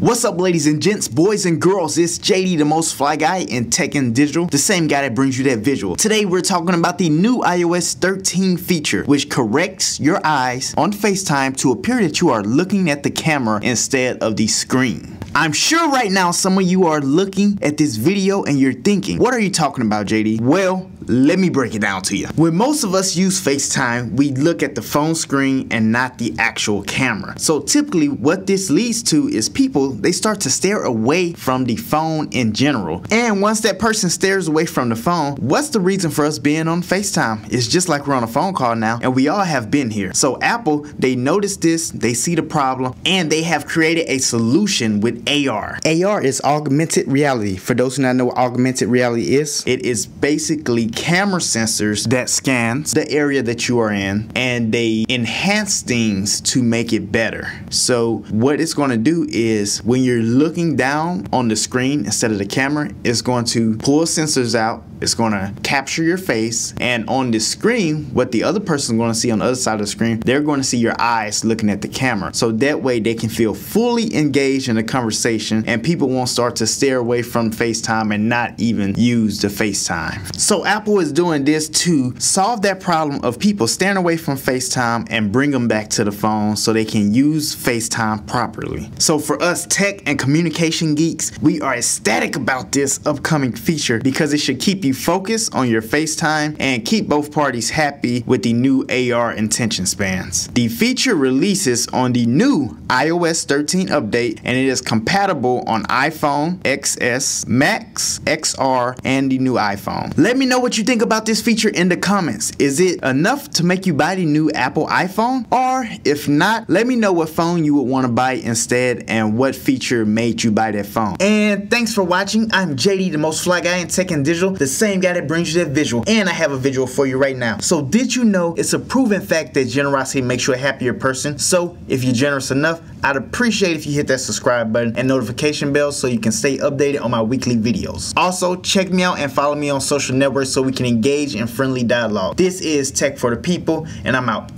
What's up ladies and gents, boys and girls, it's JD the most fly guy in tech and digital, the same guy that brings you that visual. Today we're talking about the new iOS 13 feature which corrects your eyes on FaceTime to appear that you are looking at the camera instead of the screen. I'm sure right now some of you are looking at this video and you're thinking, what are you talking about JD? Well, let me break it down to you. When most of us use FaceTime, we look at the phone screen and not the actual camera. So typically what this leads to is people, they start to stare away from the phone in general. And once that person stares away from the phone, what's the reason for us being on FaceTime? It's just like we're on a phone call now and we all have been here. So Apple, they noticed this, they see the problem, and they have created a solution with AR. AR is augmented reality. For those who not know what augmented reality is, it is basically camera sensors that scans the area that you are in and they enhance things to make it better. So what it's going to do is when you're looking down on the screen instead of the camera, it's going to pull sensors out it's going to capture your face and on the screen what the other person is going to see on the other side of the screen they're going to see your eyes looking at the camera so that way they can feel fully engaged in the conversation and people won't start to stare away from FaceTime and not even use the FaceTime so Apple is doing this to solve that problem of people staring away from FaceTime and bring them back to the phone so they can use FaceTime properly so for us tech and communication geeks we are ecstatic about this upcoming feature because it should keep you you focus on your FaceTime and keep both parties happy with the new AR intention spans. The feature releases on the new iOS 13 update and it is compatible on iPhone, XS, Max, XR, and the new iPhone. Let me know what you think about this feature in the comments. Is it enough to make you buy the new Apple iPhone? Or if not, let me know what phone you would want to buy instead and what feature made you buy that phone. And thanks for watching. I'm JD, the most fly guy in tech and digital. The same guy that brings you that visual. And I have a visual for you right now. So did you know it's a proven fact that generosity makes you a happier person? So if you're generous enough, I'd appreciate if you hit that subscribe button and notification bell so you can stay updated on my weekly videos. Also, check me out and follow me on social networks so we can engage in friendly dialogue. This is Tech for the People, and I'm out.